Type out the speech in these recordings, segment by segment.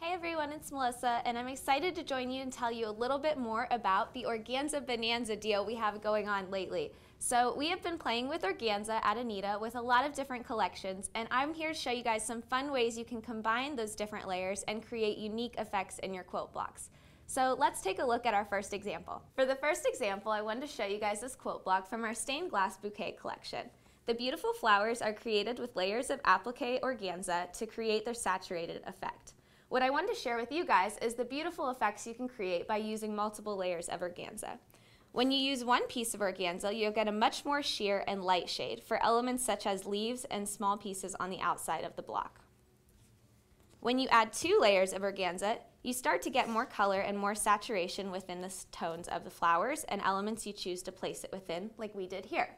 Hey everyone, it's Melissa, and I'm excited to join you and tell you a little bit more about the Organza Bonanza deal we have going on lately. So we have been playing with Organza at Anita with a lot of different collections, and I'm here to show you guys some fun ways you can combine those different layers and create unique effects in your quilt blocks. So let's take a look at our first example. For the first example, I wanted to show you guys this quilt block from our stained glass bouquet collection. The beautiful flowers are created with layers of applique organza to create their saturated effect. What I wanted to share with you guys is the beautiful effects you can create by using multiple layers of organza. When you use one piece of organza, you'll get a much more sheer and light shade for elements such as leaves and small pieces on the outside of the block. When you add two layers of organza, you start to get more color and more saturation within the tones of the flowers and elements you choose to place it within, like we did here.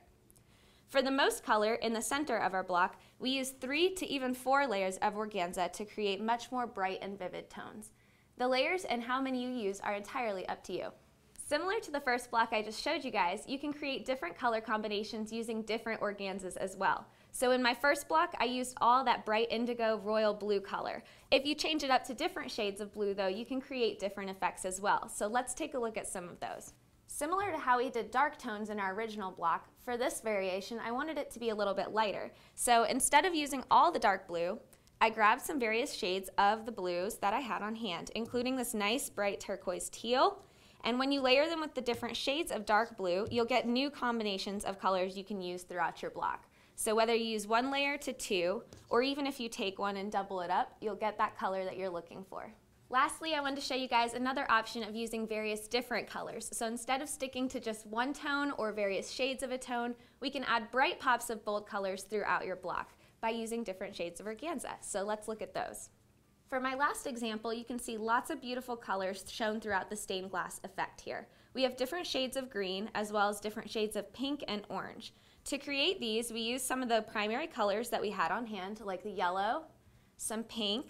For the most color in the center of our block, we use three to even four layers of organza to create much more bright and vivid tones. The layers and how many you use are entirely up to you. Similar to the first block I just showed you guys, you can create different color combinations using different organzas as well. So in my first block, I used all that bright indigo royal blue color. If you change it up to different shades of blue though, you can create different effects as well. So let's take a look at some of those. Similar to how we did dark tones in our original block, for this variation I wanted it to be a little bit lighter. So instead of using all the dark blue, I grabbed some various shades of the blues that I had on hand, including this nice bright turquoise teal. And when you layer them with the different shades of dark blue, you'll get new combinations of colors you can use throughout your block. So whether you use one layer to two, or even if you take one and double it up, you'll get that color that you're looking for. Lastly, I wanted to show you guys another option of using various different colors. So instead of sticking to just one tone or various shades of a tone, we can add bright pops of bold colors throughout your block by using different shades of organza. So let's look at those. For my last example, you can see lots of beautiful colors shown throughout the stained glass effect here. We have different shades of green as well as different shades of pink and orange. To create these, we used some of the primary colors that we had on hand, like the yellow, some pink,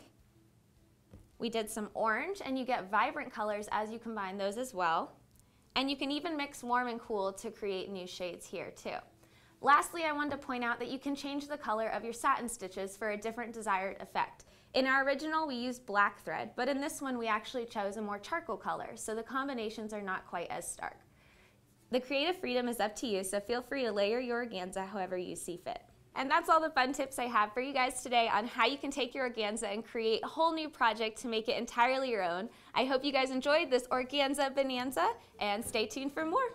we did some orange, and you get vibrant colors as you combine those as well. And you can even mix warm and cool to create new shades here too. Lastly, I wanted to point out that you can change the color of your satin stitches for a different desired effect. In our original, we used black thread, but in this one, we actually chose a more charcoal color, so the combinations are not quite as stark. The creative freedom is up to you, so feel free to layer your organza however you see fit. And that's all the fun tips I have for you guys today on how you can take your organza and create a whole new project to make it entirely your own. I hope you guys enjoyed this organza bonanza and stay tuned for more.